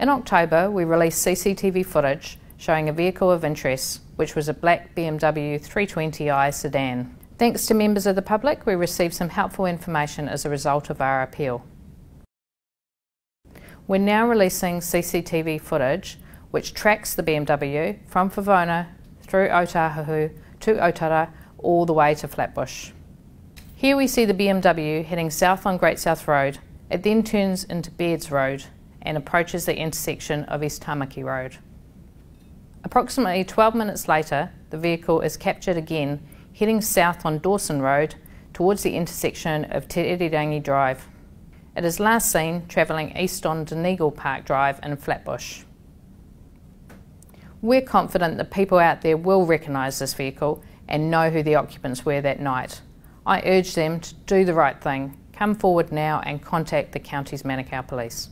In October, we released CCTV footage showing a vehicle of interest, which was a black BMW 320i sedan. Thanks to members of the public, we received some helpful information as a result of our appeal. We're now releasing CCTV footage which tracks the BMW from Favona through Otahuhu to Otara all the way to Flatbush. Here we see the BMW heading south on Great South Road. It then turns into Bairds Road and approaches the intersection of East Tamaki Road. Approximately 12 minutes later, the vehicle is captured again, heading south on Dawson Road towards the intersection of Te Irirangi Drive. It is last seen travelling east on Donegal Park Drive in Flatbush. We're confident that people out there will recognise this vehicle and know who the occupants were that night. I urge them to do the right thing, come forward now and contact the Counties Manukau Police.